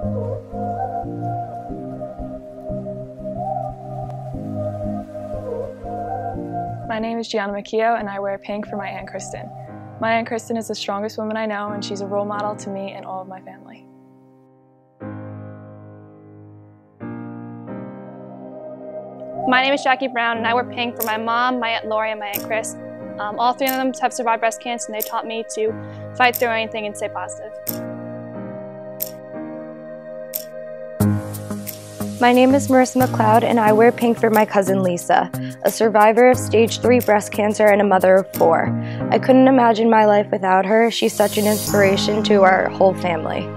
My name is Giana McKeough and I wear pink for my Aunt Kristen. My Aunt Kristen is the strongest woman I know and she's a role model to me and all of my family. My name is Jackie Brown and I wear pink for my mom, my Aunt Lori, and my Aunt Chris. Um, all three of them have survived breast cancer and they taught me to fight through anything and stay positive. My name is Marisa McLeod and I wear pink for my cousin Lisa, a survivor of stage 3 breast cancer and a mother of four. I couldn't imagine my life without her. She's such an inspiration to our whole family.